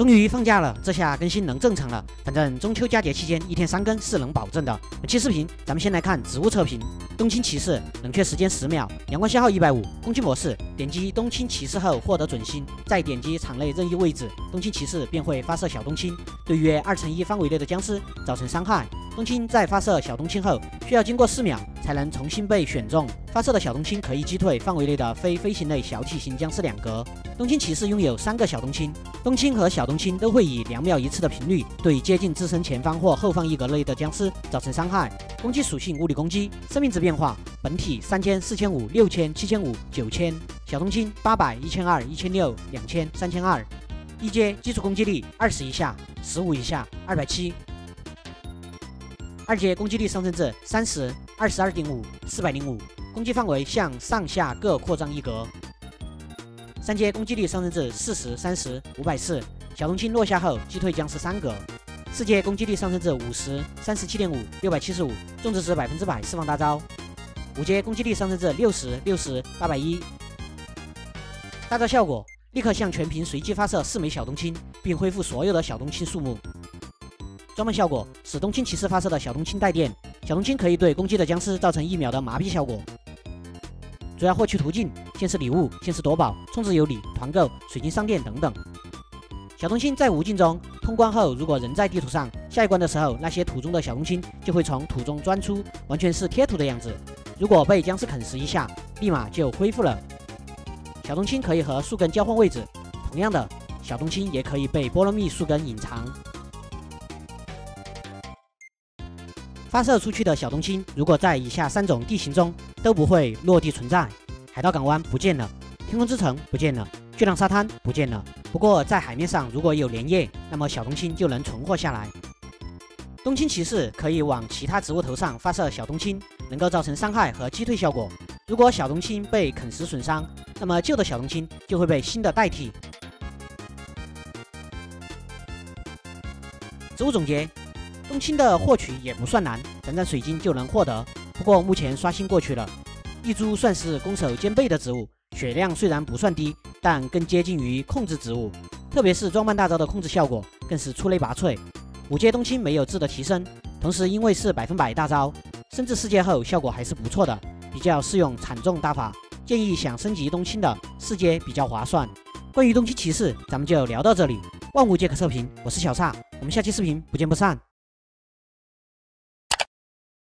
终于放假了，这下更新能正常了。反正中秋佳节期间一天三更是能保证的。本期视频咱们先来看植物测评。冬青骑士冷却时间十秒，阳光消耗一百五。攻击模式，点击冬青骑士后获得准心，再点击场内任意位置，冬青骑士便会发射小冬青，对约二乘一范围内的僵尸造成伤害。冬青在发射小冬青后，需要经过四秒才能重新被选中。发射的小冬青可以击退范围内的非飞行类小体型僵尸两格。冬青骑士拥有三个小冬青，冬青和小冬青都会以两秒一次的频率对接近自身前方或后方一格内的僵尸造成伤害。攻击属性物理攻击，生命值变化，本体三千、四千五、六千、七千五、九千。小冬青八百、一千二、一千六、两千、三千二。一阶基础攻击力二十以下，十五以下二百七。二阶攻击力上升至三十二十二点五，四百零五，攻击范围向上下各扩张一格。三阶攻击力上升至四十三十，五百四，小冬青落下后击退僵尸三格。四阶攻击力上升至五十三十七点五，六百七十五，种植时百分之百释放大招。五阶攻击力上升至六十六十，八百一。大招效果：立刻向全屏随机发射四枚小冬青，并恢复所有的小冬青数目。装扮效果：使冬青骑士发射的小冬青带电，小冬青可以对攻击的僵尸造成一秒的麻痹效果。主要获取途径：先是礼物、先是夺宝、充值有礼、团购、水晶商店等等。小冬青在无尽中通关后，如果人在地图上，下一关的时候，那些土中的小冬青就会从土中钻出，完全是贴图的样子。如果被僵尸啃食一下，立马就恢复了。小冬青可以和树根交换位置，同样的，小冬青也可以被菠萝蜜树根隐藏。发射出去的小冬青，如果在以下三种地形中都不会落地存在：海盗港湾不见了，天空之城不见了，巨浪沙滩不见了。不过在海面上如果有连叶，那么小冬青就能存活下来。冬青骑士可以往其他植物头上发射小冬青，能够造成伤害和击退效果。如果小冬青被啃食损伤，那么旧的小冬青就会被新的代替。植物总结。冬青的获取也不算难，攒攒水晶就能获得。不过目前刷新过去了。一株算是攻守兼备的植物，血量虽然不算低，但更接近于控制植物。特别是装扮大招的控制效果更是出类拔萃。五阶冬青没有质的提升，同时因为是百分百大招，升至四阶后效果还是不错的，比较适用惨重大法。建议想升级冬青的四阶比较划算。关于冬青骑士，咱们就聊到这里。万物皆可测评，我是小叉，我们下期视频不见不散。